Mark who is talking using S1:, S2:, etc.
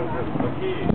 S1: aqui.